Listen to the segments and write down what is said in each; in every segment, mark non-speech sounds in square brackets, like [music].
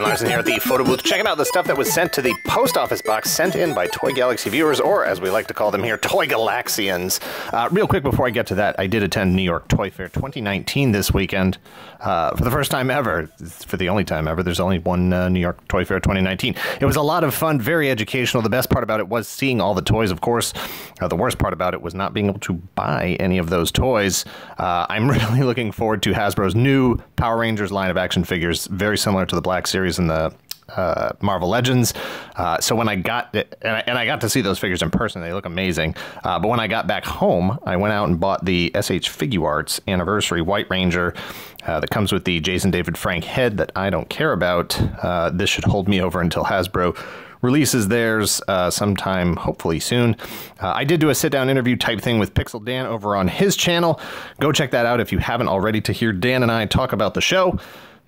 Dan Larson here at the photo booth, checking out the stuff that was sent to the post office box sent in by Toy Galaxy viewers, or as we like to call them here, Toy Galaxians. Uh, real quick before I get to that, I did attend New York Toy Fair 2019 this weekend uh, for the first time ever. For the only time ever, there's only one uh, New York Toy Fair 2019. It was a lot of fun, very educational. The best part about it was seeing all the toys, of course. Uh, the worst part about it was not being able to buy any of those toys. Uh, I'm [laughs] really looking forward to Hasbro's new Power Rangers line of action figures, very similar to the Black Series and the uh, Marvel Legends. Uh, so when I got and I, and I, got to see those figures in person, they look amazing. Uh, but when I got back home, I went out and bought the SH Figuarts Anniversary White Ranger uh, that comes with the Jason David Frank head that I don't care about. Uh, this should hold me over until Hasbro releases theirs uh, sometime, hopefully soon. Uh, I did do a sit down interview type thing with Pixel Dan over on his channel. Go check that out if you haven't already to hear Dan and I talk about the show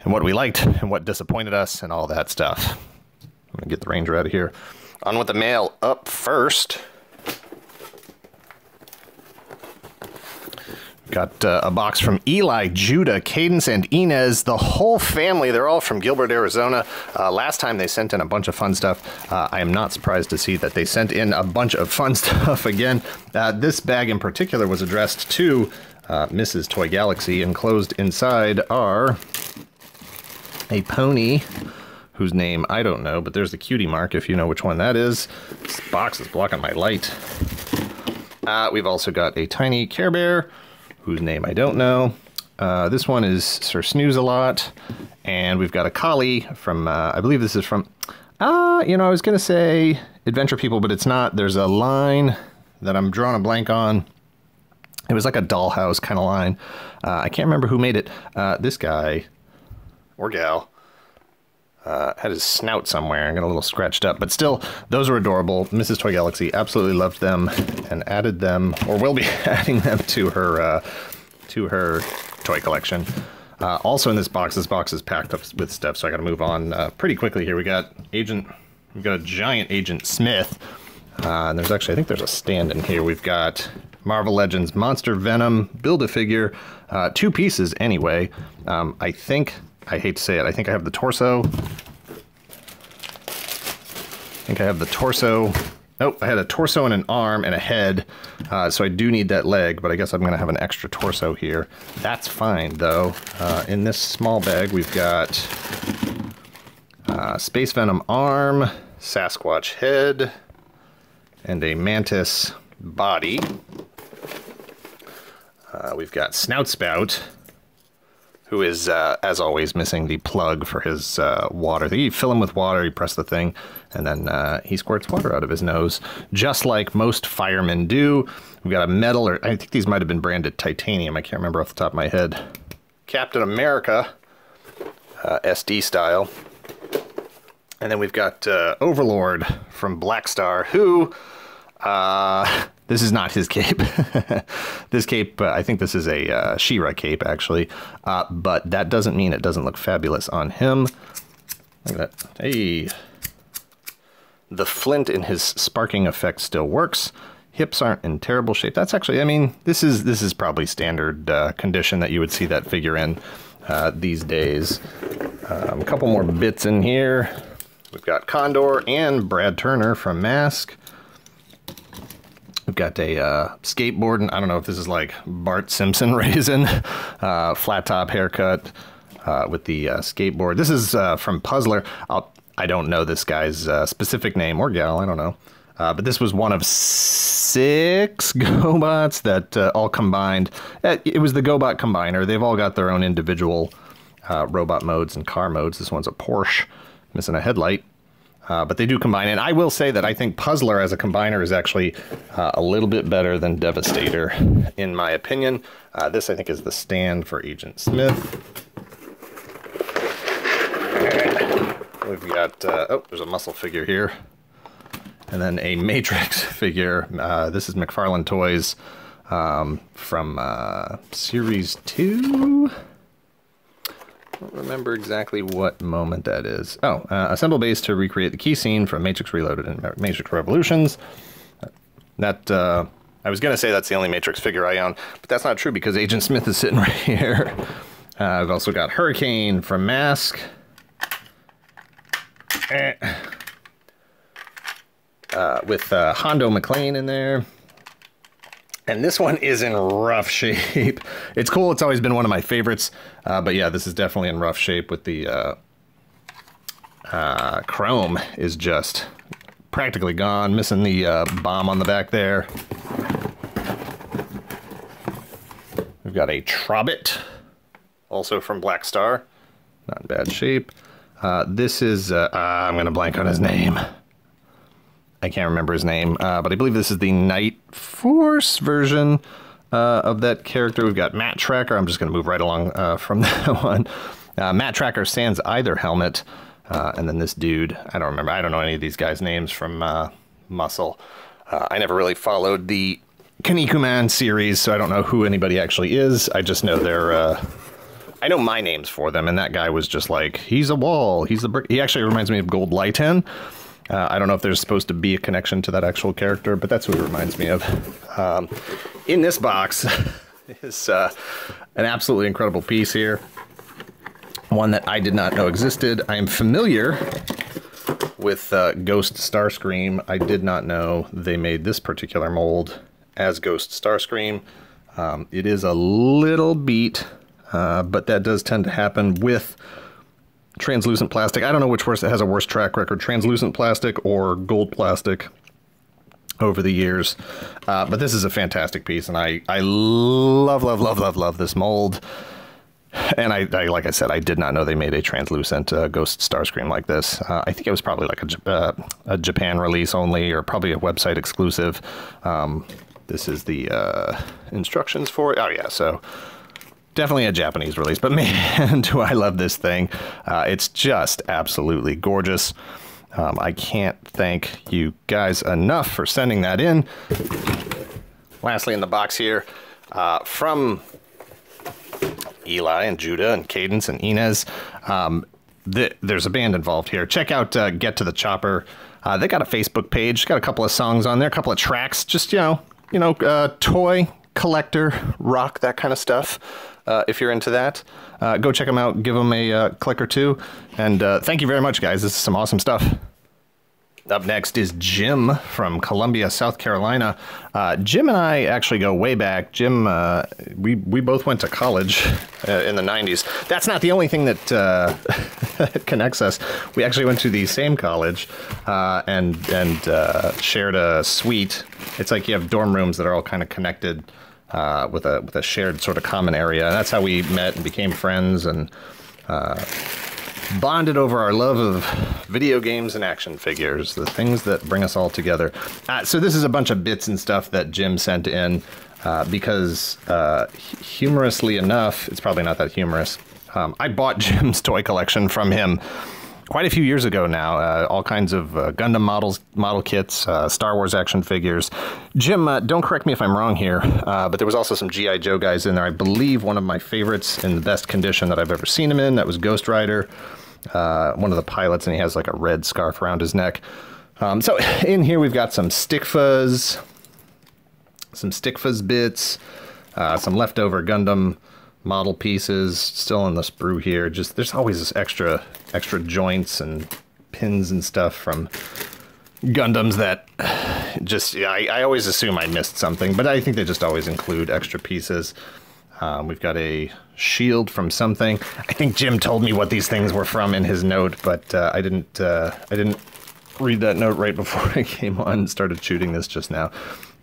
and what we liked and what disappointed us and all that stuff. I'm going to get the Ranger out of here. On with the mail up first. Got uh, a box from Eli, Judah, Cadence, and Inez. The whole family, they're all from Gilbert, Arizona. Uh, last time they sent in a bunch of fun stuff. Uh, I am not surprised to see that they sent in a bunch of fun [laughs] stuff again. Uh, this bag in particular was addressed to uh, Mrs. Toy Galaxy. Enclosed inside are a pony whose name I don't know, but there's the cutie mark if you know which one that is. This box is blocking my light. Uh, we've also got a tiny Care Bear, whose name I don't know. Uh, this one is Sir Snooze-a-Lot, and we've got a collie from, uh, I believe this is from, ah, you know, I was going to say Adventure People, but it's not. There's a line that I'm drawing a blank on. It was like a dollhouse kind of line. Uh, I can't remember who made it. Uh, this guy or gal. Uh, had his snout somewhere and got a little scratched up, but still, those were adorable. Mrs. Toy Galaxy absolutely loved them and added them, or will be [laughs] adding them to her uh, to her toy collection. Uh, also in this box, this box is packed up with stuff, so I got to move on uh, pretty quickly here. We got Agent, we got a giant Agent Smith, uh, and there's actually I think there's a stand in here. We've got Marvel Legends Monster Venom build a figure, uh, two pieces anyway. Um, I think I hate to say it, I think I have the torso. I think I have the torso. Nope, I had a torso and an arm and a head, uh, so I do need that leg, but I guess I'm going to have an extra torso here. That's fine, though. Uh, in this small bag, we've got uh, Space Venom arm, Sasquatch head, and a Mantis body. Uh, we've got Snout Spout, who is, uh, as always, missing the plug for his uh, water. You fill him with water, you press the thing, and then uh, he squirts water out of his nose, just like most firemen do. We've got a metal, or I think these might have been branded titanium. I can't remember off the top of my head. Captain America, uh, SD style. And then we've got uh, Overlord from Blackstar, who uh, this is not his cape. [laughs] this cape, uh, I think this is a uh, She-Ra cape, actually. Uh, but that doesn't mean it doesn't look fabulous on him. Look at that. Hey. The flint in his sparking effect still works. Hips aren't in terrible shape. That's actually, I mean, this is this is probably standard uh, condition that you would see that figure in uh, these days. Um, a couple more bits in here. We've got Condor and Brad Turner from Mask. We've got a uh, skateboard, and I don't know if this is like Bart Simpson [laughs] raisin, uh, flat top haircut uh, with the uh, skateboard. This is uh, from Puzzler. I'll, I do not know this guy's uh, specific name or gal, I don't know. but this was one of six [laughs] GoBots that all combined. It was the GoBot Combiner. They've all got their own individual robot modes and car modes. This one's a Porsche, missing a headlight. Uh, but they do combine. And I will say that I think Puzzler as a combiner is actually uh, a little bit better than Devastator, in my opinion. Uh, this, I think, is the stand for Agent Smith. We've got, uh, oh, there's a muscle figure here. And then a Matrix [laughs] figure. Uh, this is McFarlane Toys um, from uh, Series 2 don't remember exactly what moment that is. Oh, uh, assemble base to recreate the key scene from Matrix Reloaded and Matrix Revolutions. That, uh, I was to say that's the only Matrix figure I own, but that's not true because Agent Smith is sitting [laughs] right here. Uh, I've also got Hurricane from Mask. eh. uh, with uh, Hondo MacLean in there. And this one is in rough [laughs] shape. It's cool. It's always been one of my favorites. Uh, but yeah, this is definitely in rough shape with the uh, uh, chrome is just practically gone. Missing the uh, bomb on the back there. We've got a Trobbit, also from Blackstar. Not in bad shape. Uh, this is, uh, I'm going to blank on his name. I can't remember his name, uh, but I believe this is the Night Force version uh, of that character. We've got Matt Trakker. I'm just going to move right along uh, from [laughs] that one. Uh, Matt Trakker sans either helmet. and then this dude, I don't remember. I don't know any of these guys' names from Muscle. I never really followed the Kinnikuman series, so I don't know who anybody actually is. I just know they're I know my names for them, and that guy was just like, he's a wall, he's the. He actually reminds me of Gold Lightan. Uh, I don't know if there's supposed to be a connection to that actual character, but that's what it reminds me of. Um, in this box [laughs] is uh, an absolutely incredible piece here. One that I did not know existed. I am familiar with uh, Ghost Starscream. I did not know they made this particular mold as Ghost Starscream. Um, it is a little beat uh, but that does tend to happen with translucent plastic. I don't know which worse has a worse track record, translucent plastic or gold plastic over the years. Uh, but this is a fantastic piece, and I, I love, love, love, love, love this mold. And I, I like I said, I did not know they made a translucent uh, Ghost Starscream like this. Uh, I think it was probably like a, uh, a, Japan release only, or probably a website exclusive. Um, this is the uh, instructions for it. Oh yeah, so definitely a Japanese release, but [laughs] man, do I love this thing. Uh, it's just absolutely gorgeous. Um, I can't thank you guys enough for sending that in. Lastly, in the box here, uh, from Eli and Judah and Cadence and Inez, um, the, there's a band involved here. Check out uh, Get to the Chopper. Uh, they got a Facebook page, got a couple of songs on there, a couple of tracks, just, you know, you know, uh, toy collector, rock, that kind of stuff. Uh, if you're into that, uh, go check them out. Give them a uh, click or two. And uh, thank you very much, guys. This is some awesome stuff. Up next is Jim from Columbia, South Carolina. Uh, Jim and I actually go way back. Jim, uh, we we both went to college in the '90s. That's not the only thing that [laughs] connects us. We actually went to the same college and and shared a suite. It's like you have dorm rooms that are all kind of connected uh, with a with a shared sort of common area. And that's how we met and became friends and uh, bonded over our love of video games and action figures, the things that bring us all together. Uh, so this is a bunch of bits and stuff that Jim sent in uh, because, uh, humorously enough, it's probably not that humorous. Um, I bought [laughs] Jim's toy collection from him quite a few years ago now. Uh, all kinds of uh, Gundam models, model kits, uh, Star Wars action figures. Jim, uh, don't correct me if I'm wrong here, uh, but there was also some GI Joe guys in there. I believe one of my favorites in the best condition that I've ever seen him in. That was Ghost Rider, uh, one of the pilots, and he has like a red scarf around his neck. Um, so in here we've got some stick fuzz, some stick fuzz bits, some leftover Gundam model pieces still in the sprue here. Just there's always this extra extra joints and pins and stuff from Gundams that just yeah, I, I always assume I missed something, but I think they just always include extra pieces. Um, we've got a shield from something. I think Jim told me what these things were from in his note, but uh, I didn't. Uh, I didn't read that note right [laughs] before I came on and started shooting this just now.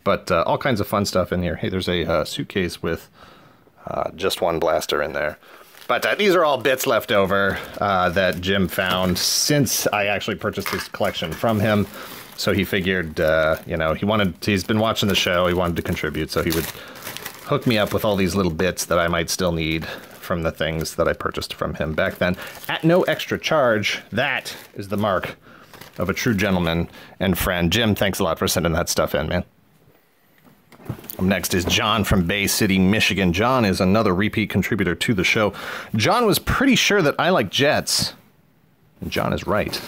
But uh, all kinds of fun stuff in here. Hey, there's a uh, suitcase with uh, just one blaster in there. But uh, these are all bits left over uh, that Jim found since I actually purchased this collection from him. So he figured, uh, you know, he wanted, he's been watching the show, he wanted to contribute, so he would hook me up with all these little bits that I might still need from the things that I purchased from him back then at no extra charge. That is the mark of a true gentleman and friend. Jim, thanks a lot for sending that stuff in, man. Next is John from Bay City, Michigan. John is another repeat contributor to the show. John was pretty sure that I like jets. And John is right.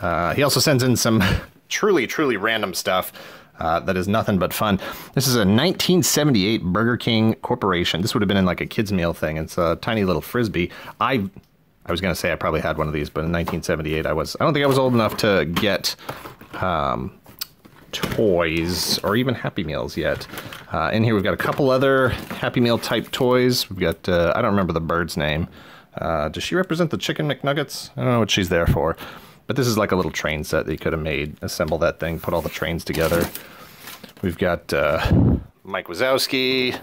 Uh, he also sends in some [laughs] truly, truly random stuff. Uh, that is nothing but fun. This is a 1978 Burger King Corporation. This would have been in like a kids meal thing. It's a tiny little frisbee. I I was going to say I probably had one of these, but in 1978 I was. I don't think I was old enough to get um, toys or even Happy Meals yet. Uh, in here we've got a couple other Happy Meal type toys. We've got uh, I don't remember the bird's name. Uh, does she represent the Chicken McNuggets? I don't know what she's there for. But this is like a little train set that you could have made. Assemble that thing, put all the trains together. We've got uh, Mike Wazowski.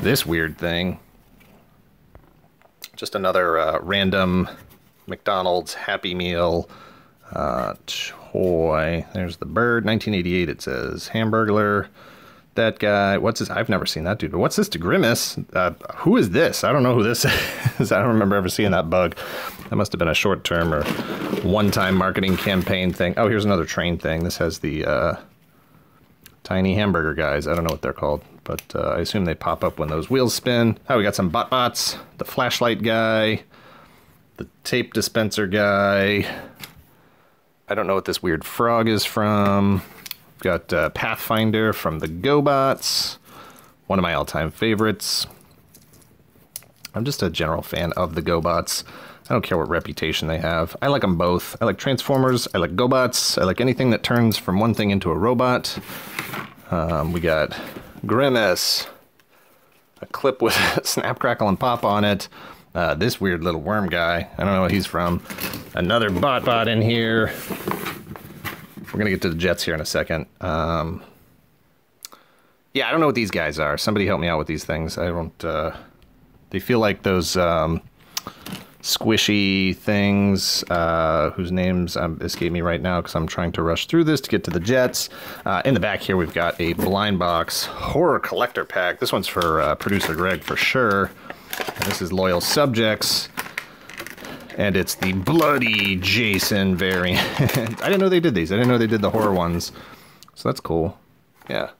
This weird thing. Just another uh, random McDonald's Happy Meal uh, toy. There's the bird, 1988 it says. Hamburglar. That guy, what's this? I've never seen that dude, but what's this to Grimace? Uh, who is this? I don't know who this [laughs] is. I don't remember ever seeing that bug. That must have been a short term or one time marketing campaign thing. Oh, here's another train thing. This has the uh, tiny hamburger guys. I don't know what they're called, but uh, I assume they pop up when those wheels spin. Oh, we got some BotBots, the flashlight guy, the tape dispenser guy. I don't know what this weird frog is from. We've got uh, Pathfinder from the GoBots, one of my all-time favorites. I'm just a general fan of the GoBots. I don't care what reputation they have. I like them both. I like Transformers, I like GoBots, I like anything that turns from one thing into a robot. Um, we got Grimace, a clip with [laughs] Snap, Crackle, and Pop on it. Uh, this weird little worm guy. I don't know what he's from. Another BotBot in here. We're going to get to the jets here in a second. Um, yeah, I don't know what these guys are. Somebody help me out with these things. I don't... Uh, they feel like those... Um, squishy things uh, whose names um, escape me right now because I'm trying to rush through this to get to the jets. Uh, in the back here, we've got a blind box horror collector pack. This one's for uh, producer Greg for sure. This is Loyal Subjects. And it's the Bloody Jason variant. [laughs] I didn't know they did these. I didn't know they did the horror ones. So that's cool. Yeah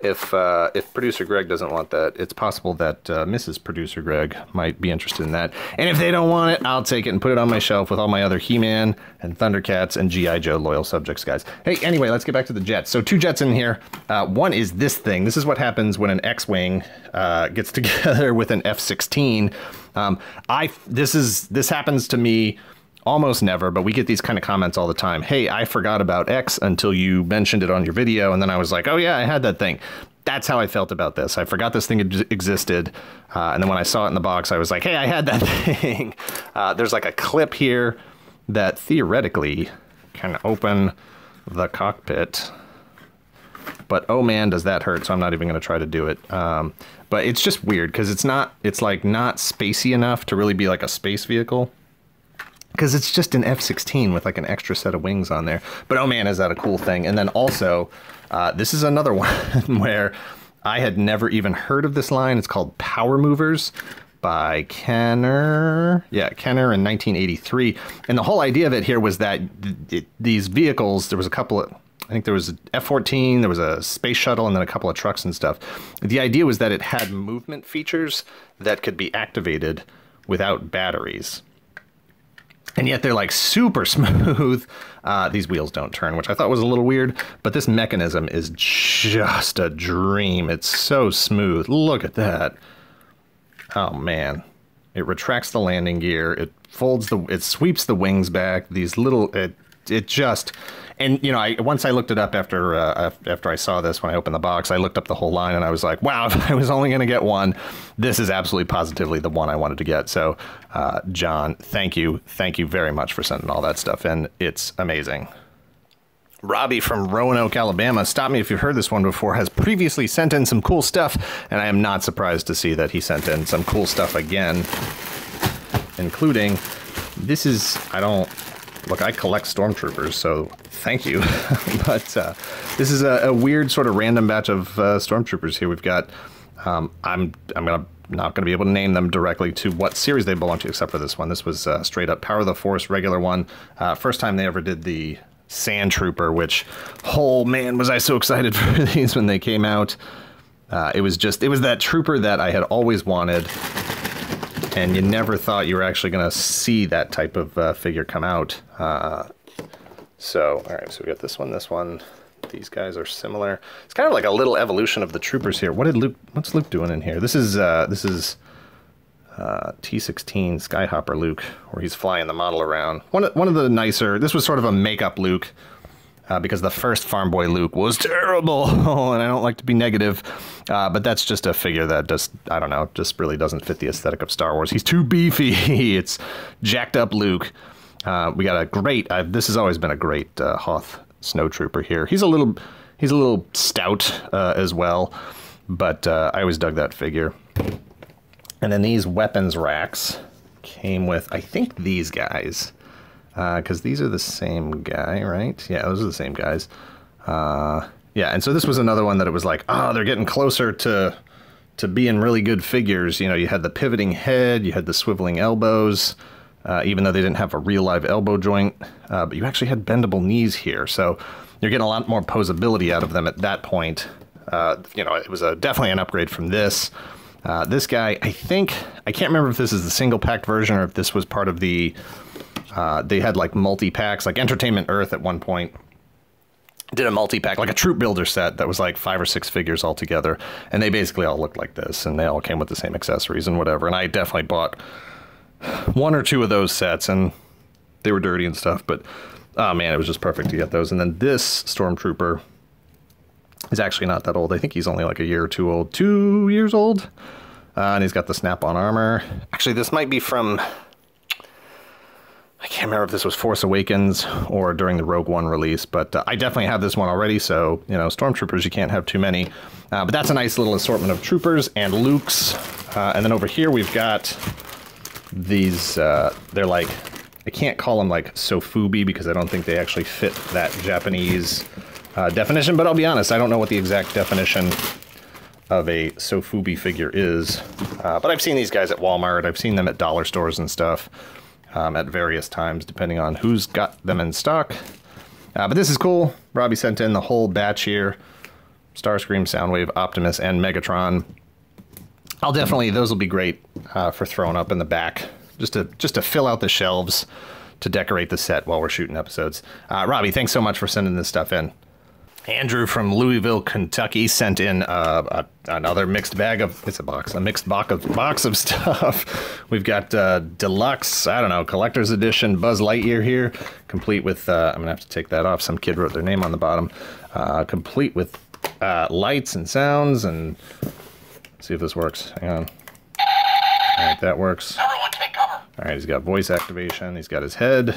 if uh, if producer Greg doesn't want that, it's possible that uh, Mrs. Producer Greg might be interested in that. And if they don't want it, I'll take it and put it on my shelf with all my other He-Man and Thundercats and GI Joe loyal subjects, guys. Hey, anyway, let's get back to the jets. So two jets in here. Uh, one is this thing. This is what happens when an X-wing uh, gets [laughs] together with an F-16. Um, I this is this happens to me almost never, but we get these kind of comments all the time. Hey, I forgot about X until you mentioned it on your video. And then I was like, oh, yeah, I had that thing. That's how I felt about this. I forgot this thing existed. Uh, and then when I saw it in the box, I was like, hey, I had that [laughs] thing. Uh, there's like a clip here that theoretically can open the cockpit. But oh man, does that hurt, so I'm not even going to try to do it. Um, but it's just weird because it's not, it's like not spacey enough to really be like a space vehicle because it's just an F-16 with like an extra set of wings on there. But oh man, is that a cool thing? And then also, uh, this is another [laughs] one where I had never even heard of this line. It's called Power Movers by Kenner. Yeah, Kenner in 1983. And the whole idea of it here was that th these vehicles, there was a couple of, I think there was F-14, there was a space shuttle, and then a couple of trucks and stuff. The idea was that it had movement features that could be activated without batteries and yet they're like super [laughs] smooth. Uh, these wheels don't turn, which I thought was a little weird, but this mechanism is just a dream. It's so smooth. Look at that. Oh man. It retracts the landing gear. It folds the, it sweeps the wings back. These little, it, it just, and you know, I once I looked it up after uh, after I saw this when I opened the box, I looked up the whole line and I was like, wow, [laughs] if I was only going to get one, this is absolutely positively the one I wanted to get. So, uh, John, thank you, thank you very much for sending all that stuff in. It's amazing. Robbie from Roanoke, Alabama, stop me if you've heard this one before, has previously sent in some cool stuff, and I am not surprised to see that he sent in some cool stuff again, including this is, I don't, look, I collect stormtroopers, so thank you. [laughs] but uh, this is a, a, weird sort of random batch of uh, stormtroopers here. We've got, um, I'm, I'm gonna not going to be able to name them directly to what series they belong to, except for this one. This was uh, straight up Power of the Force regular one. Uh, first time they ever did the Sand Trooper, which, oh man, was I so excited [laughs] for these when they came out. Uh, it was just, it was that trooper that I had always wanted and you never thought you were actually going to see that type of uh, figure come out. Uh, so, all right, so we got this one, this one. These guys are similar. It's kind of like a little evolution of the troopers here. What did Luke? What's Luke doing in here? This is uh, this is uh, T16 Skyhopper Luke, where he's flying the model around. One, one of the nicer, this was sort of a makeup Luke, uh, because the first Farm Boy Luke was terrible, [laughs] and I don't like to be negative, uh, but that's just a figure that just, I don't know, just really doesn't fit the aesthetic of Star Wars. He's too beefy. [laughs] it's jacked up Luke. Uh, we got a great, uh, this has always been a great uh, Hoth Snowtrooper here. He's a little, he's a little stout uh, as well, but I always dug that figure. And then these weapons racks came with, I think, these guys because uh, these are the same guy, right? Yeah, those are the same guys. Uh, yeah, and so this was another one that it was like, oh, they're getting closer to to being really good figures. You know, you had the pivoting head, you had the swiveling elbows, uh, even though they didn't have a real live elbow joint, uh, but you actually had bendable knees here, so you're getting a lot more posability out of them at that point. Uh, you know, it was a, definitely an upgrade from this. Uh, this guy, I think, I can't remember if this is the single packed version or if this was part of the uh, they had like multi packs, like Entertainment Earth at one point did a multi pack, like a troop builder set that was like five or six figures all together, and they basically all looked like this, and they all came with the same accessories and whatever. And I definitely bought one or two of those sets, and they were dirty and stuff, but oh man, it was just perfect to get those. And then this Stormtrooper is actually not that old. I think he's only like a year or two old, two years old, uh, and he's got the snap-on armor. Actually, this might be from I can't remember if this was Force Awakens or during the Rogue One release, but uh, I definitely have this one already. So, you know, Stormtroopers, you can't have too many. Uh, but that's a nice little assortment of troopers and Lukes. Uh, and then over here, we've got these, uh, they're like, I can't call them like Sofubi because I don't think they actually fit that Japanese uh, definition. But I'll be honest, I don't know what the exact definition of a Sofubi figure is. Uh, but I've seen these guys at Walmart, I've seen them at dollar stores and stuff um, at various times, depending on who's got them in stock. Uh, but this is cool. Robbie sent in the whole batch here. Starscream, Soundwave, Optimus, and Megatron. I'll definitely, those will be great uh, for throwing up in the back, just to just to fill out the shelves to decorate the set while we're shooting episodes. Uh, Robbie, thanks so much for sending this stuff in. Andrew from Louisville, Kentucky, sent in uh, a, another mixed bag of it's a box, a mixed box of box of [laughs] stuff. We've got uh, deluxe, I don't know, collector's edition Buzz Lightyear here, complete with. Uh, I'm gonna have to take that off. Some kid wrote their name on the bottom. Uh, complete with uh, lights and sounds, and see if this works. Hang on. All right, that works. Everyone take cover. All right, he's got voice activation. He's got his head.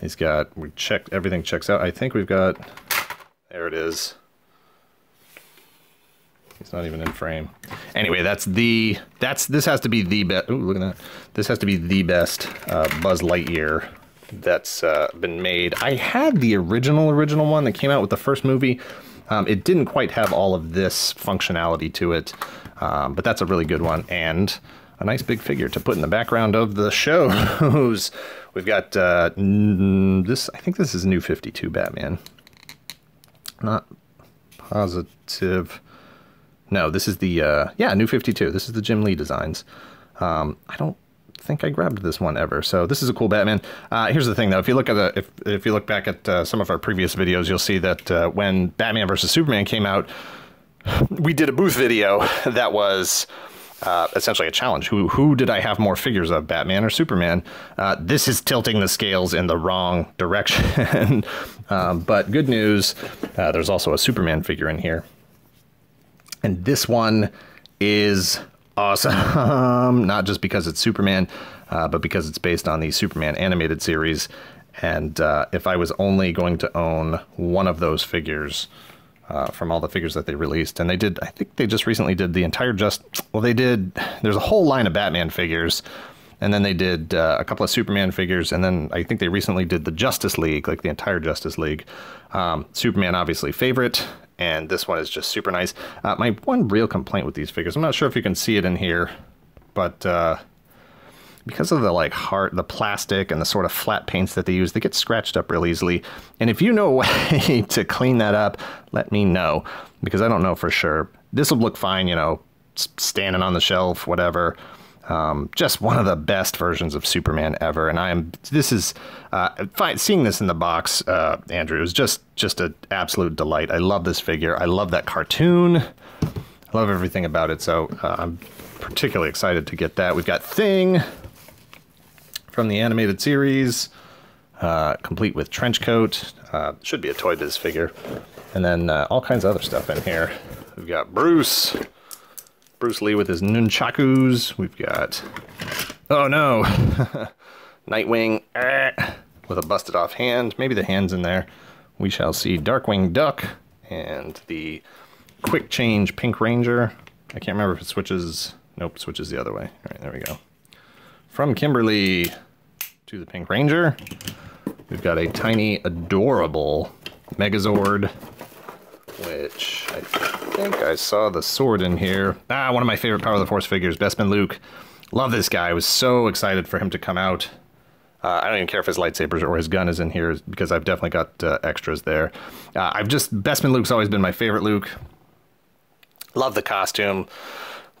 He's got we checked everything checks out. I think we've got there it is. He's not even in frame. Anyway, that's the that's this has to be the best. Ooh, look at that! This has to be the best uh, Buzz Lightyear that's uh, been made. I had the original original one that came out with the first movie. Um, it didn't quite have all of this functionality to it, um, but that's a really good one and a nice big figure to put in the background of the [laughs] shows. We've got uh, this. I think this is New Fifty Two Batman not positive. No, this is the, uh, yeah, New 52. This is the Jim Lee designs. Um, I don't think I grabbed this one ever. So this is a cool Batman. Uh, here's the thing, though. If you look at the, if, if you look back at uh, some of our previous videos, you'll see that uh, when Batman versus Superman came out, we did a booth video that was uh, essentially a challenge. Who who did I have more figures of, Batman or Superman? Uh, this is tilting the scales in the wrong direction. [laughs] um, but good news, uh, there's also a Superman figure in here, and this one is awesome. [laughs] Not just because it's Superman, uh, but because it's based on the Superman animated series. And uh, if I was only going to own one of those figures, uh, from all the figures that they released. And they did, I think they just recently did the entire just, well, they did, there's a whole line of Batman figures. And then they did uh, a couple of Superman figures. And then I think they recently did the Justice League, like the entire Justice League. Um, Superman, obviously, favorite. And this one is just super nice. Uh, my one real complaint with these figures, I'm not sure if you can see it in here, but uh, because of the like hard the plastic and the sort of flat paints that they use they get scratched up real easily and if you know a [laughs] way to clean that up let me know because i don't know for sure this will look fine you know standing on the shelf whatever um, just one of the best versions of Superman ever, and I am. This is uh, fine. Seeing this in the box, uh, Andrew, is just just an absolute delight. I love this figure. I love that cartoon. I love everything about it. So uh, I'm particularly excited to get that. We've got Thing from the animated series, uh, complete with trench coat. Uh, should be a Toy Biz figure. And then uh, all kinds of other stuff in here. We've got Bruce, Bruce Lee with his nunchakus. We've got, oh no, [laughs] Nightwing eh, with a busted off hand. Maybe the hand's in there. We shall see Darkwing Duck and the Quick Change Pink Ranger. I can't remember if it switches. Nope, switches the other way. All right, there we go. From Kimberly to the Pink Ranger. We've got a tiny, adorable Megazord, which I think I saw the sword in here. Ah, one of my favorite Power of the Force figures, Bespin Luke. Love this guy. I was so excited for him to come out. Uh, I don't even care if his lightsabers or his gun is in here because I've definitely got uh, extras there. Uh, I've just, Bespin Luke's always been my favorite Luke. Love the costume.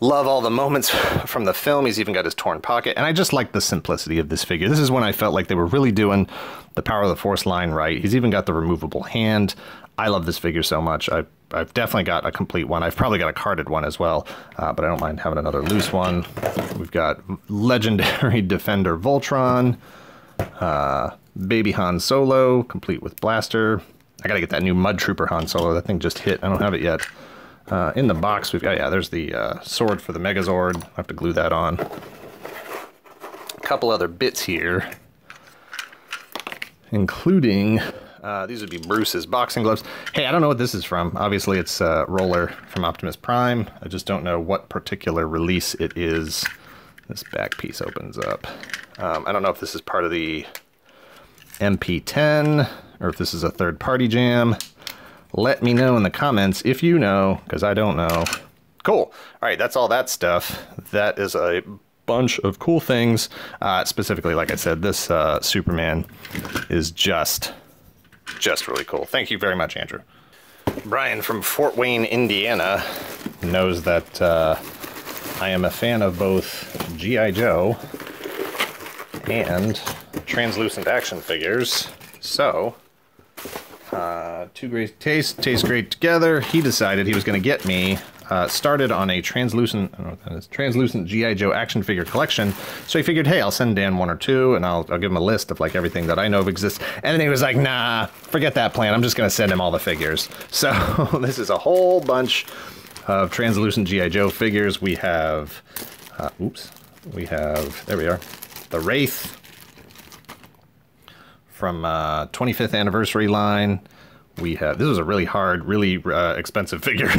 Love all the moments [laughs] from the film. He's even got his torn pocket. And I just like the simplicity of this figure. This is when I felt like they were really doing the Power of the Force line right. He's even got the removable hand. I love this figure so much. I, I've definitely got a complete one. I've probably got a carded one as well, uh, but I don't mind having another loose one. We've got legendary [laughs] Defender Voltron, uh, Baby Han Solo, complete with blaster. I gotta get that new Mud Trooper Han Solo. That thing just hit. I don't have it yet. Uh, in the box, we've got, yeah, there's the uh, sword for the Megazord. I have to glue that on. A couple other bits here, including, uh, these would be Bruce's boxing gloves. Hey, I don't know what this is from. Obviously, it's uh, Roller from Optimus Prime. I just don't know what particular release it is. This back piece opens up. Um, I don't know if this is part of the MP10 or if this is a third-party jam. Let me know in the comments if you know, because I don't know. Cool. All right, that's all that stuff. That is a bunch of cool things. Uh, specifically, like I said, this uh, Superman is just, just really cool. Thank you very much, Andrew. Brian from Fort Wayne, Indiana, knows that uh, I am a fan of both G.I. Joe and translucent action figures. So, uh, two great tastes, taste great together. He decided he was going to get me uh, started on a translucent, I don't know what that is, translucent GI Joe action figure collection. So he figured, hey, I'll send Dan one or two, and I'll, I'll give him a list of like everything that I know of exists. And then he was like, nah, forget that plan. I'm just going to send him all the figures. [laughs] So this is a whole bunch of translucent GI Joe figures. We have, uh, oops, we have, there we are, the Wraith from uh, 25th anniversary line. We have this was a really hard, really uh, expensive [laughs] figure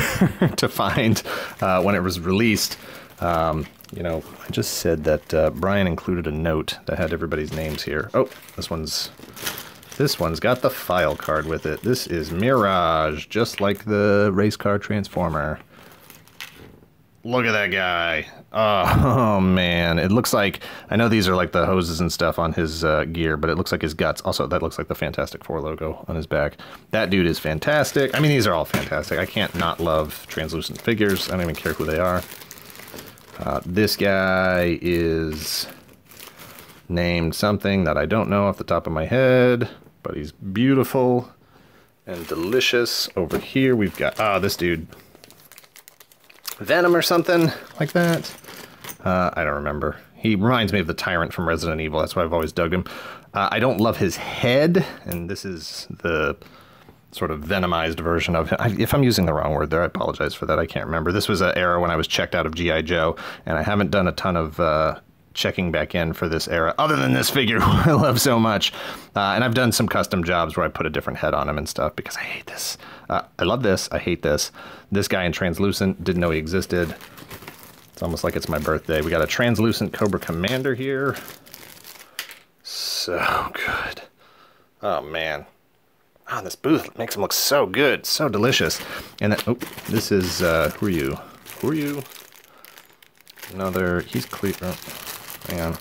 to find uh, when it was released. Um, you know, I just said that uh, Brian included a note that had everybody's names here. Oh, this one's this one's got the file card with it. This is Mirage, just like the race car transformer. Look at that guy. Oh, oh, [laughs] man. It looks like, I know these are like the hoses and stuff on his uh, gear, but it looks like his guts. Also, that looks like the Fantastic Four logo on his back. That dude is fantastic. I mean, these are all fantastic. I can't not love translucent figures. I don't even care who they are. Uh, this guy is named something that I don't know off the top of my head, but he's beautiful and delicious. Over here, we've got, ah, this dude. Venom or something like that. Uh, I don't remember. He reminds me of the Tyrant from Resident Evil. That's why I've always dug him. Uh, I don't love his head, and this is the sort of venomized version of him. If I'm using the wrong word there, I apologize for that. I can't remember. This was an era when I was checked out of G.I. Joe, and I haven't done a ton of uh, checking back in for this era, other than this figure [laughs] I love so much. Uh, and I've done some custom jobs where I put a different head on him and stuff because I hate this. Uh, I love this. I hate this. This guy in translucent didn't know he existed. It's almost like it's my birthday. We got a translucent Cobra Commander here. So good. Oh man. Oh, this booth makes him look so good, so delicious. And then, oh, this is, uh, who are you? Who are you? Another, he's clear. Oh, hang on.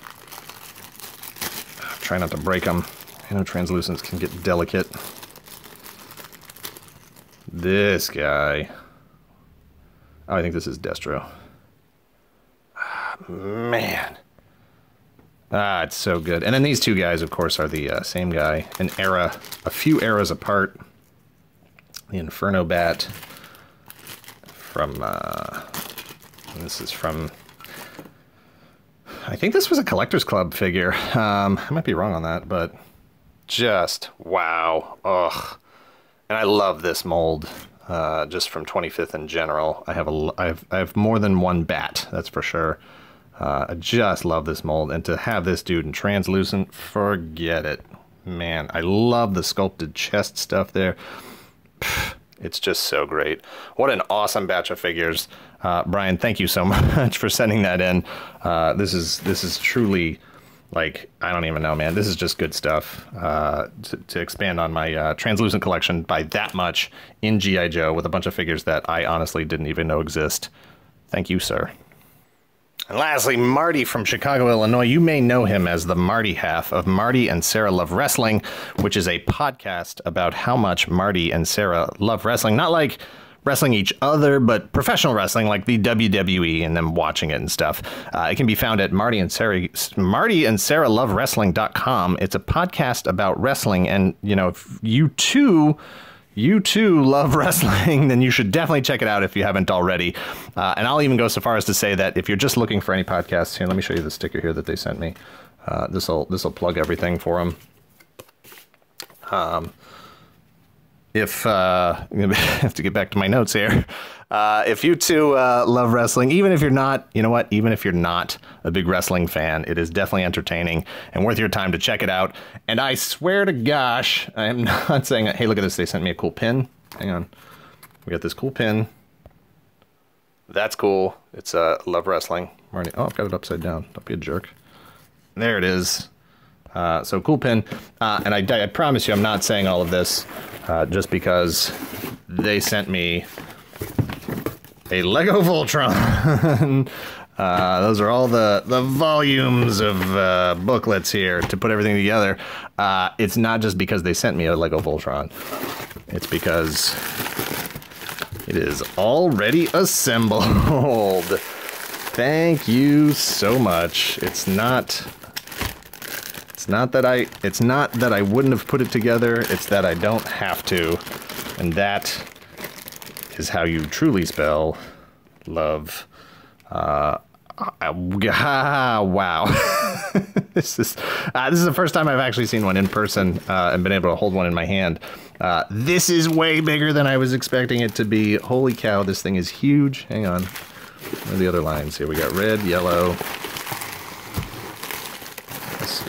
Try not to break them. I know translucents can get delicate. This guy. Oh, I think this is Destro. Ah, man. Ah, it's so good. And then these two guys, of course, are the uh, same guy. An era, a few eras apart. The Inferno Bat from, uh, this is from I think this was a collector's club figure. Um, I might be wrong on that, but just wow. Ugh. And I love this mold. Uh, just from 25th in general. I have a I have I have more than one bat. That's for sure. Uh, I just love this mold, and to have this dude in translucent, forget it, man. I love the sculpted chest stuff there. It's just so great. What an awesome batch of figures, uh, Brian. Thank you so [laughs] much for sending that in. Uh, this is this is truly like I don't even know, man. This is just good stuff. Uh, to, to, expand on my uh, translucent collection by that much in GI Joe with a bunch of figures that I honestly didn't even know exist. Thank you, sir. And lastly, Marty from Chicago, Illinois. You may know him as the Marty half of Marty and Sarah Love Wrestling, which is a podcast about how much Marty and Sarah love wrestling. Not like wrestling each other, but professional wrestling like the WWE and them watching it and stuff. Uh, it can be found at Marty and Sarah Marty and Sarah Love Wrestling.com. It's a podcast about wrestling, and you know, if you too you too love [laughs] wrestling, then you should definitely check it out if you haven't already. Uh, and I'll even go so far as to say that if you're just looking for any podcasts, here, let me show you the sticker here that they sent me. Uh, this will this will plug everything for them. Um, if uh, [laughs] I have to get back to my notes here. Uh, if you too uh, love wrestling, even if you're not, you know what? Even if you're not a big wrestling fan, it is definitely entertaining and worth your time to check it out. And I swear to gosh, I am [laughs] not saying, hey, look at this. They sent me a cool pin. Hang on. We got this cool pin. That's cool. It's uh, Love Wrestling. Already, oh, I've got it upside down. Don't be a jerk. There it is. Uh, so cool pin. Uh, and I, I, promise you, I'm not saying all of this uh, just because they sent me a Lego Voltron. [laughs] Uh, those are all the, the volumes of uh, booklets here to put everything together. Uh, it's not just because they sent me a Lego Voltron. It's because it is already assembled. [laughs] Thank you so much. It's not not that I it's not that I wouldn't have put it together, it's that I don't have to. And that is how you truly spell love. Uh, uh wow. [laughs] this is uh, this is the first time I've actually seen one in person uh, and been able to hold one in my hand. Uh, this is way bigger than I was expecting it to be. Holy cow, this thing is huge. Hang on. What are the other lines here? We got red, yellow,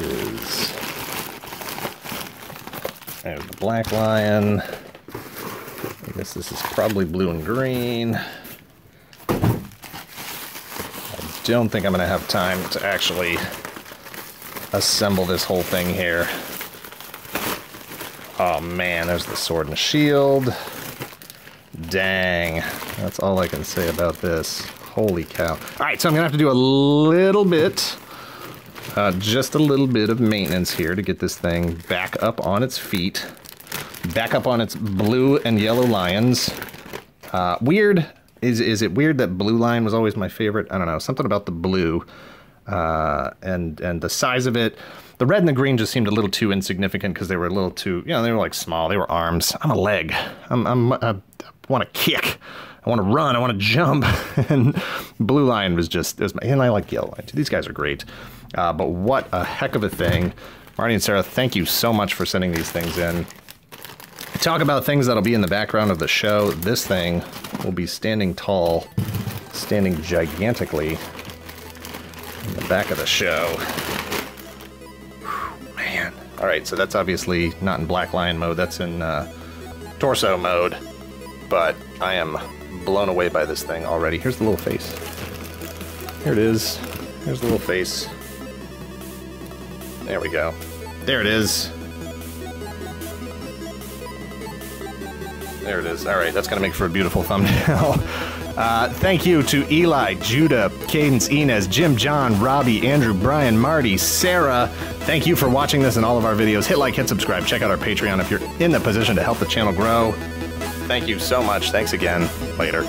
is there's the black lion. I guess this is probably blue and green. I don't think I'm to have time to actually assemble this whole thing here. Oh man, there's the sword and shield. Dang, that's all I can say about this. Holy cow. All right, so I'm gonna have to do a little bit uh, just a little bit of maintenance here to get this thing back up on its feet. Back up on its blue and yellow lions. Uh, weird. Is, is it weird that blue lion was always my favorite? I don't know. Something about the blue uh, and, and the size of it. The red and the green just seemed a little too insignificant because they were a little too, you know, they were like small. They were arms. I'm a leg. I'm, I'm, I want to kick. I want to run. I want to jump. [laughs] and Blue Lion was just, was my, and I like Yellow Lion too. These guys are great. Uh, but what a heck of a thing. Marty and Sarah, thank you so much for sending these things in. Talk about things that'll be in the background of the show. This thing will be standing tall, standing gigantically in the back of the show. Whew, man. All right, so that's obviously not in Black Lion mode. That's in uh, torso mode. But I am blown away by this thing already. Here's the little face. Here it is. Here's the little face. There we go. There it is. There it is. All right, that's going to make for a beautiful thumbnail. [laughs] Uh, thank you to Eli, Judah, Cadence, Inez, Jim, John, Robbie, Andrew, Brian, Marty, Sarah. Thank you for watching this and all of our videos. Hit like, hit subscribe. Check out our Patreon if you're in the position to help the channel grow. Thank you so much. Thanks again. Later.